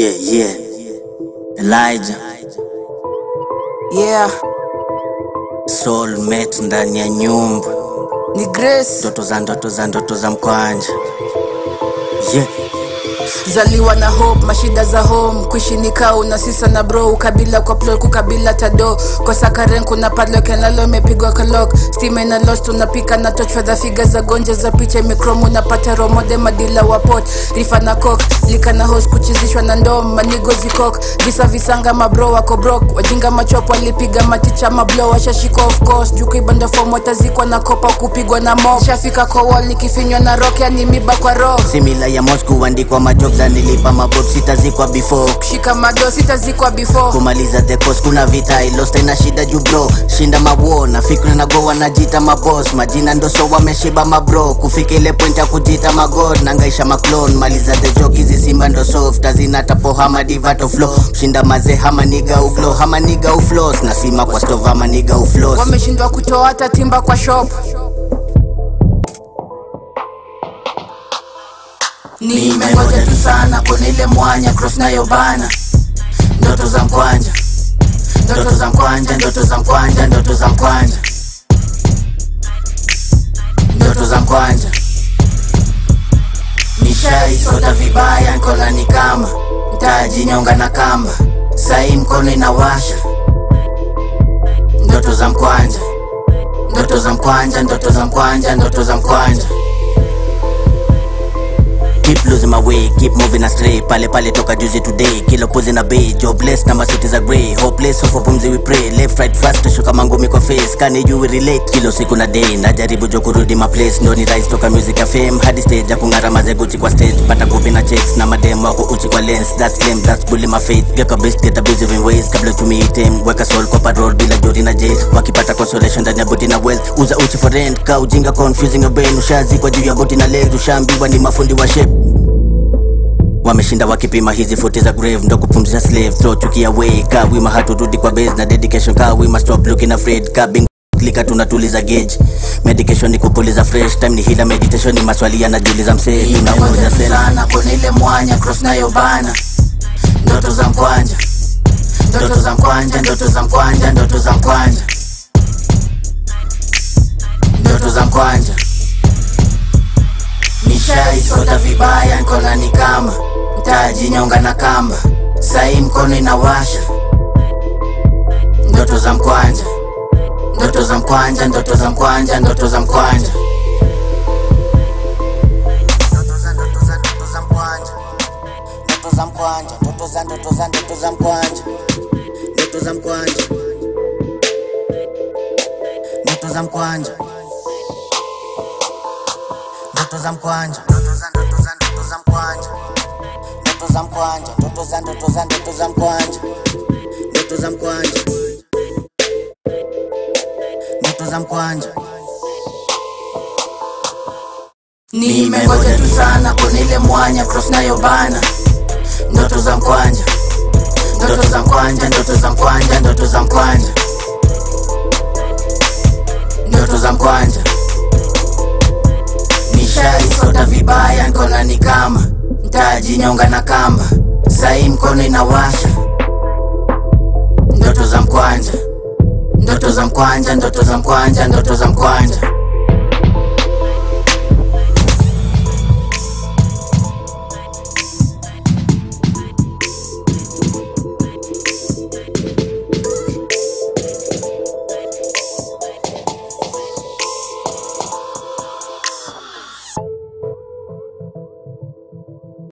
Yeah, yeah. Elijah, Yeah, soulmate ndani ya nyumba, ni Grace. Ndoto za ndoto za ndoto za mkwanja. Yeah, zaliwa na hope mashida za home. Kuishi ni kau na na bro. Ukabila kwa plot kukabila tado kwa sakaren kuna padlock nalo imepigwa kalok stima ina lost unapika na touch for the figure za gonja za picha mikromu unapata romode madila wa pot. Rifa na cock lika na host kuchizishwa na ndom manigo zikok. Visa visanga mabro wako brok wajinga machopo walipiga maticha mablo washashikwa of course. Juu kuibanda form watazikwa na kopa kupigwa na mob. Shafika kwa wall nikifinywa na rock yani miba kwa rock. Simila ya Moscow andikwa majob za nilipa mabob sitazikwa before. Kushika mado sitazikwa before. Kumaliza the course kuna vita ilosta ina shida juu bro shinda mabuo na fikra na go wanajita maboss majina ndo ndoso wameshiba mabro kufika ile point ya kujita magod nangaisha maclone maliza the joke hizi simba ndo soft azina tapo hama divato flow. Shinda maze hama niga uglo hama niga uflos Nasima kwa stove hama niga uflos wameshindwa kutoa hata timba kwa shop nimengoja tu sana kwenye ile mwanya cross nayo bana. Ndoto za mkwanja. Ndoto za mkwanja ndoto za mkwanja ndoto za mkwanja. Ndoto za mkwanja. Nishaisoda vibaya nkolani kama ntajinyonga na kamba. Sai mkono inawasha ndoto za mkwanja. Ndoto za mkwanja ndoto za mkwanja ndoto za mkwanja Keep losing my way, keep moving astray. Pale pale toka juzi today. Kila pozi na bay Jobless na masiti za grey. Hopeless hofu pumzi we pray. Left right fast shuka mangumi kwa face. Kani you relate Kilo siku na day. Najaribu jo kurudi my place Ndo ni rise toka music ya fame. Hadi stage ya kung'ara maze guchi kwa stage. Pata kupi na checks Na madem wako uchi kwa lens. That's lame, that's bully my faith Geka best get a busy in ways. Kabla tumie tem Weka soul kwa parole Bila jori na jail Wakipata consolation ndani ya boti na wealth. Uza uchi for rent. Ka ujinga confusing your brain. Ushazikwa juu ya boti na legs Ushaambiwa ni mafundi wa shape wameshinda wakipima hizi futi za grave ndo kupumzisha slave. Throw chuki way ka wima haturudi kwa base na dedication. Ka wima stop looking afraid. Ka bing klika tunatuliza gauge. Medication ni kupuliza fresh time ni hila meditation ni maswali yanajiuliza msee. Nimengoja tunaongoza tu sela. Sana kwenye ile mwanya cross nayo bana. Ndoto za mkwanja. Ndoto za mkwanja ndoto za mkwanja ndoto za mkwanja. Ndoto za mkwanja nishaisota vibaya nkona ni kama ntajinyonga na kamba. Sai mkono inawasha. Ndoto za mkwanja. Ndoto za mkwanja ndoto za mkwanja ndoto za mkwanja. Ndoto za mkwanja. Ndoto za mkwanja. Ndoto za mkwanja. Ndoto za mkwanja ndoto za mkwanja. Ndoto za ndoto za mkwanja. Ndoto za mkwanja. Ndoto za ndoto za ndoto za mkwanja. Ndoto za mkwanja. Ndoto za mkwanja. Nimengoja tu sana kunile mwanya cross nayo bana. Ndoto za mkwanja. Ndoto za mkwanja ndoto za mkwanja ndoto za mkwanja. Ndoto za mkwanja nishaisota vibaya nkona ni kama ntajinyonga na kamba. Sai mkono inawasha. Ndoto za mkwanja. Ndoto za mkwanja ndoto za mkwanja ndoto za mkwanja